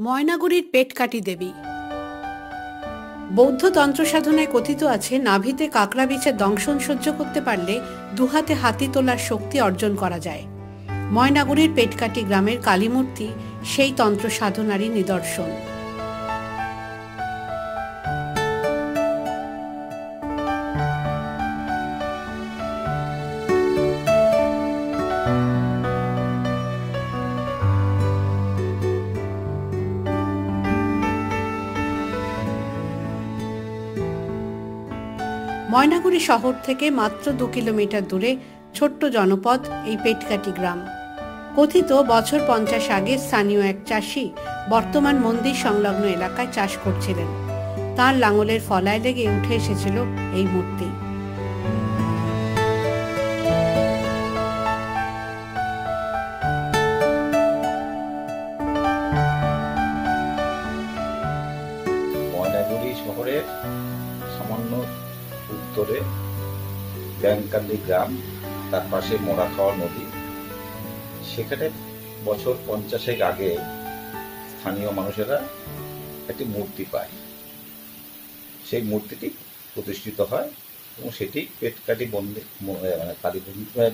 ময়নাগুড়ির পেটকাটি দেবী। বৌদ্ধ তন্ত্র সাধনায় কথিত আছে, নাভিতে কাকড়া বিচের দংশন সহ্য করতে পারলে দুহাতে হাতি তোলার শক্তি অর্জন করা যায়। ময়নাগুড়ির পেটকাটি গ্রামের কালীমূর্তি, সেই তন্ত্র সাধনারই নিদর্শন। ময়নাগুড়ি শহর থেকে মাত্র দু কিলোমিটার দূরে ছোট্ট জনপদ, এই পেটকাটি গ্রাম। কথিত বছর পঞ্চাশ আগে স্থানীয় এক চাষি বর্তমান মন্দির সংলগ্ন এলাকায় চাষ করছিলেন। তার লাঙলের ফলায় লেগে উঠে এসেছিল এই মূর্তি। ব্যাংকান্দি গ্রাম তার পাশে মোড়াখাওয়া নদী। সেখানে বছর পঞ্চাশেক আগে স্থানীয় মানুষেরা একটি মূর্তি পায়। সেই মূর্তিটি প্রতিষ্ঠিত হয় এবং সেটি পেটকাটি বন্দি মানে কালী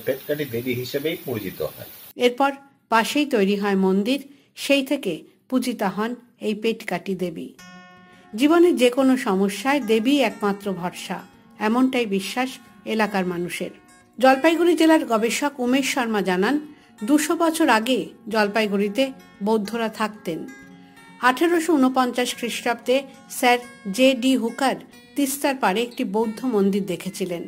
পেটকাটি দেবী হিসেবেই পরিচিত হয়। এরপর পাশেই তৈরি হয় মন্দির, সেই থেকে পূজিতা হন এই পেটকাটি দেবী। জীবনের যে কোনো সমস্যায় দেবী একমাত্র ভরসা। এমনটাই বিশ্বাস এলাকার মানুষের। জলপাইগুড়ি জেলার গবেষক উমেশ শর্মা জানান, দুশো বছর আগে জলপাইগুড়িতে বৌদ্ধরা থাকতেন। আঠেরোশো উনপঞ্চাশ খ্রিস্টাব্দে স্যার জে ডি হুকার তিস্তার পারে একটি বৌদ্ধ মন্দির দেখেছিলেন।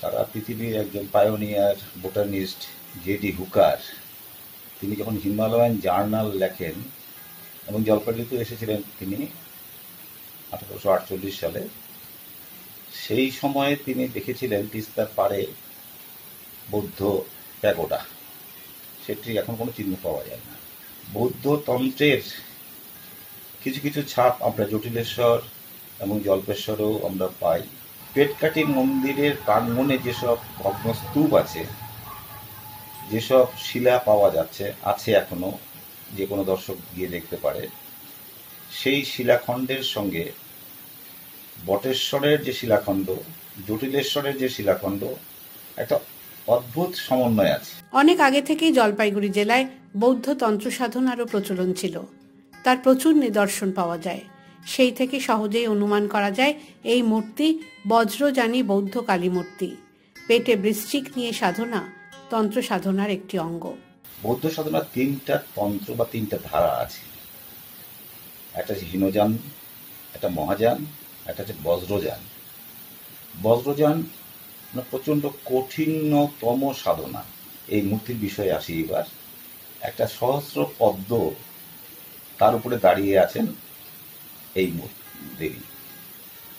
সারা পৃথিবীর একজন পায়োনিয়ার বোটানিস্ট জেডি হুকার, তিনি যখন হিমালয়ান জার্নাল লেখেন এবং জলপাইগুড়িতে এসেছিলেন তিনি আঠারোশো আটচল্লিশ সালে সেই সময়ে তিনি দেখেছিলেন তিস্তার পাড়ে বৌদ্ধ প্যাগোডা সেটি এখন কোনো চিহ্ন পাওয়া যায় না। বৌদ্ধ তন্ত্রের কিছু কিছু ছাপ আমরা জটিলেশ্বর এবং জল্পেশ্বরেও আমরা পাই। পেটকাটি মন্দিরের প্রাঙ্গণে যেসব ভগ্ন স্তূপ আছে, যেসব শিলা পাওয়া যাচ্ছে, আছে এখনও যে কোনো দর্শক গিয়ে দেখতে পারে, সেই শিলাখণ্ডের সঙ্গে বটেশ্বরের যে শিলাখণ্ড জটিলেশ্বরের যে শিলাখণ্ড একটা অদ্ভুত সমন্বয় আছে। অনেক আগে থেকেই জলপাইগুড়ি জেলায় বৌদ্ধ তন্ত্র সাধনারও প্রচলন ছিল। তার প্রচুর নিদর্শন পাওয়া যায়। সেই থেকে সহজেই অনুমান করা যায় এই মূর্তি বজ্রযানী বৌদ্ধ কালী মূর্তি পেটে বৃশ্চিক নিয়ে সাধনা তন্ত্র সাধনার একটি অঙ্গ। বৌদ্ধ সাধনার তিনটা তন্ত্র বা তিনটা ধারা আছে। একটা হীনযান একটা মহাযান একটা হচ্ছে বজ্রযান। বজ্রযান মানে প্রচণ্ড কঠিনতম সাধনা। এই মূর্তির বিষয়ে আসি এবার। একটা সহস্র পদ্ম তার উপরে দাঁড়িয়ে আছেন এই দেবী।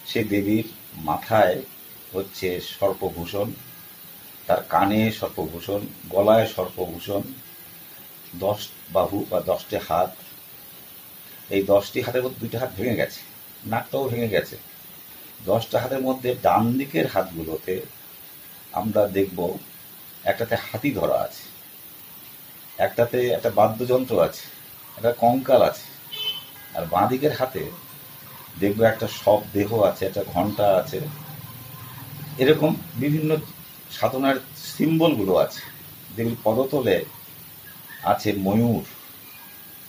সেই দেবীর মাথায় হচ্ছে সর্পভূষণ, তার কানে সর্পভূষণ, গলায় সর্পভূষণ, দশ বাহু বা দশটি হাত। এই দশটি হাতের মধ্যে দুইটা হাত ভেঙে গেছে। নাকটাও ভেঙে গেছে। দশটা হাতের মধ্যে ডান দিকের হাতগুলোতে আমরা দেখব একটাতে হাতি ধরা আছে, একটাতে একটা বাদ্যযন্ত্র আছে, একটা কঙ্কাল আছে, আর বাঁ দিকের হাতে দেখব একটা সব দেহ আছে, একটা ঘণ্টা আছে। এরকম বিভিন্ন সাধনার সিম্বলগুলো আছে। যেগুলি পদতলে আছে ময়ূর,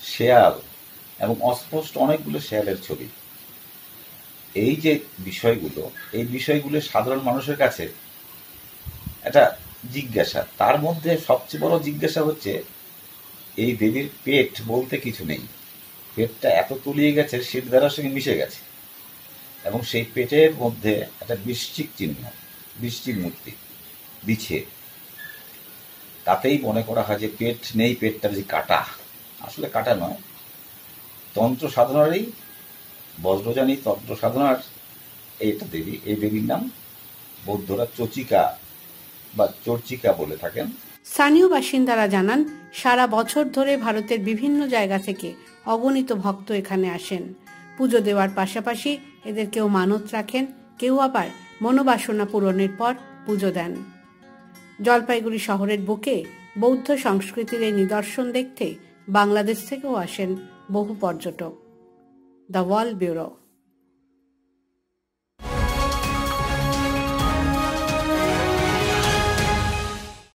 শেয়াল এবং অস্পষ্ট অনেকগুলো শেয়ালের ছবি। এই যে বিষয়গুলো, এই বিষয়গুলো সাধারণ মানুষের কাছে একটা জিজ্ঞাসা। তার মধ্যে সবচেয়ে বড় জিজ্ঞাসা হচ্ছে, এই দেবীর পেট বলতে কিছু নেই। পেটটা এত তলিয়ে গেছে শিরদারার সঙ্গে মিশে গেছে। এবং সেই পেটের মধ্যে একটা বৃশ্চিক চিহ্ন বৃষ্টির মূর্তি বিছে। তাতেই মনে করা হয় যে পেট নেই, পেটটা যে কাটা। আসলে কাটা নয়। তন্ত্র সাধনারই বজ্রজানী তন্ত্র সাধনার এইটা দেবী। এই দেবীর নাম বৌদ্ধরা চচিকা বা চর্চিকা বলে থাকেন। স্থানীয় বাসিন্দারা জানান, সারা বছর ধরে ভারতের বিভিন্ন জায়গা থেকে অগণিত ভক্ত এখানে আসেন। পুজো দেওয়ার পাশাপাশি এদের কেউ মানত রাখেন, কেউ আবার মনোবাসনা পূরণের পর পুজো দেন। জলপাইগুড়ি শহরের বুকে বৌদ্ধ সংস্কৃতির এই নিদর্শন দেখতে বাংলাদেশ থেকেও আসেন বহু পর্যটক। the Wall Bureau.